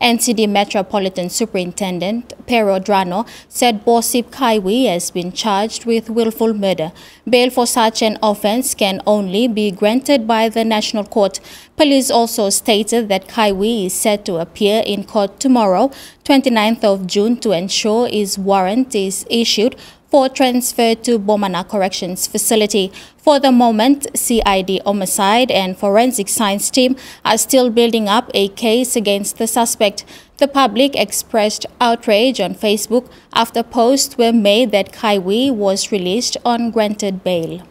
NCD Metropolitan Superintendent Pero Drano said Bhosip Kaiwi has been charged with willful murder. Bail for such an offense can only be granted by the National Court. Police also stated that Kaiwi is set to appear in court tomorrow, 29th of June, to ensure his warrant is issued for transfer to Bomana Corrections Facility. For the moment, CID Homicide and Forensic Science team are still building up a case against the suspect. The public expressed outrage on Facebook after posts were made that Kaiwi was released on granted bail.